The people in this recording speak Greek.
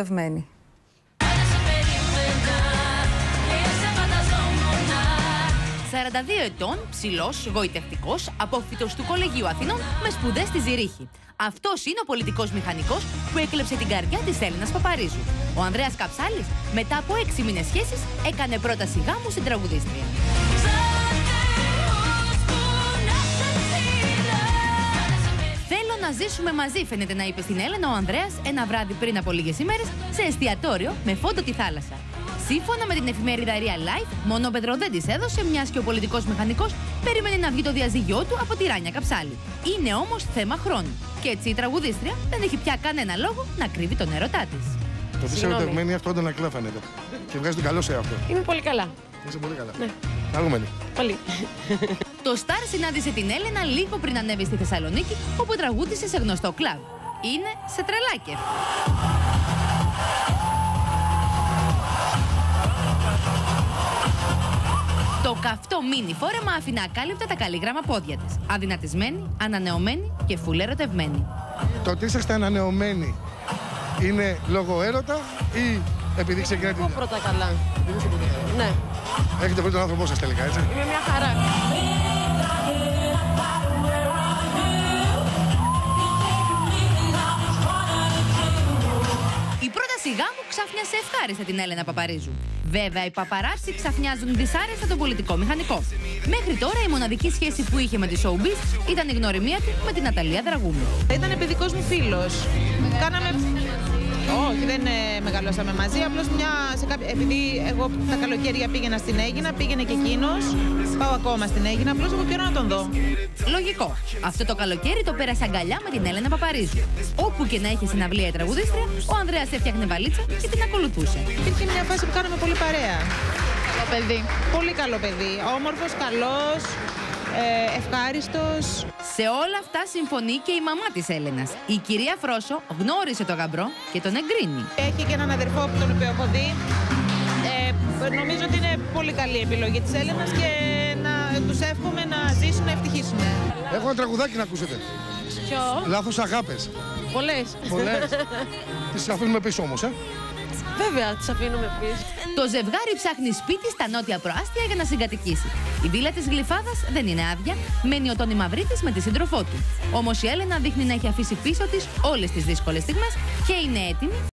ερωτευμένη. 42 ετών, ψηλός, γοητευτικός, απόφυτος του Κολεγίου Αθηνών με σπουδές στη Ζηρίχη. Αυτός είναι ο πολιτικός μηχανικός που έκλεψε την καρδιά της Έλληνας Παπαρίζου. Ο Ανδρέας Καψάλης, μετά από 6 μήνες σχέσης, έκανε πρόταση γάμου στην τραγουδίστρια. Να ζήσουμε μαζί, φαίνεται να είπε στην Έλενα ο Ανδρέας ένα βράδυ πριν από λίγες ημέρες σε εστιατόριο με φόντο τη θάλασσα. Σύμφωνα με την εφημερίδα Real Life, μόνο ο Πέτρο δεν τη έδωσε, μιας και ο πολιτικός μηχανικός περίμενε να βγει το διαζύγιό του από τη Ράνια Καψάλη. Είναι όμως θέμα χρόνου. Και έτσι η τραγουδίστρια δεν έχει πια κανένα λόγο να κρύβει τον έρωτά της. Το ότι είσαι ερωτευμένη αυτό όταν ακλά φαίνεται. Και βγάζει τον καλό σε αυτό. Είμαι πολύ καλά. Είσαι πολύ καλά. Ναι. Χαρούμενη. Πολύ. Το Σταρ συνάντησε την Έλενα λίγο πριν ανέβει στη Θεσσαλονίκη, όπου τραγούδισε σε γνωστό κλαμπ. Είναι σε τρελάκερ. Το καυτό μίνι φόρεμα άφηνε ακάλυπτα τα καλλίγραμμα πόδια της. Αδυνατισμένη, ανανεωμένη και φουλερωτευμένη. Το ότι είσαστε ανανεωμένοι είναι λόγω έρωτα ή επειδή ξεκινάτε. Εγώ πρώτα καλά; Ναι. Έχετε βρει τον άνθρωπό σας τελικά, έτσι; Είμαι μια χαρά. Η πρόταση γάμου ξαφνιάσε ευχάριστα την Έλενα Παπαρίζου. Βέβαια, οι παπαράτσι ξαφνιάζουν δυσάρεστα τον πολιτικό μηχανικό. Μέχρι τώρα η μοναδική σχέση που είχε με τη Showbiz ήταν η γνωριμία του με την Αταλία Δραγούμη. Ήταν παιδικό μου φίλος. Κάναμε. Όχι, δεν ε, μεγαλώσαμε μαζί. Απλώς μια. Σε κάποιο... Επειδή εγώ τα καλοκαίρια πήγαινα στην Έγινα, πήγαινε και εκείνος. Πάω ακόμα στην Έγινα. Απλώς έχω καιρό να τον δω. Λογικό. Αυτό το καλοκαίρι το πέρασε αγκαλιά με την Έλενα Παπαρίζου. Όπου και να είχε συναυλία η τραγουδίστρια, ο Ανδρέας έφτιαχνε βαλίτσα και την ακολουθούσε. Υπήρχε μια φάση που κάναμε πολύ παρέα. Καλό παιδί. Πολύ καλό παιδί. Όμορφος, καλός, ε, ευχάριστος. Σε όλα αυτά συμφωνεί και η μαμά της Έλενας. Η κυρία Φρόσο γνώρισε τον γαμπρό και τον εγκρίνει. Έχει και έναν αδερφό που τον οποίο έχω δει. Ε, νομίζω ότι είναι πολύ καλή επιλογή της Έλενας και να τους εύχομαι να ζήσουν, να ευτυχήσουν. Έχω ένα τραγουδάκι να ακούσετε. Ποιο; Λάθος αγάπες. Πολλές. Πολλές. Τι αφήνουμε πίσω όμως, ε. Βέβαια, τις αφήνουμε πίσω. Το ζευγάρι ψάχνει σπίτι στα νότια προάστια για να συγκατοικήσει. Η βίλα της Γλυφάδας δεν είναι άδεια, μένει ο Τόνι Μαυρίτης με τη σύντροφό του. Όμως η Έλενα δείχνει να έχει αφήσει πίσω της όλες τις δύσκολες στιγμές και είναι έτοιμη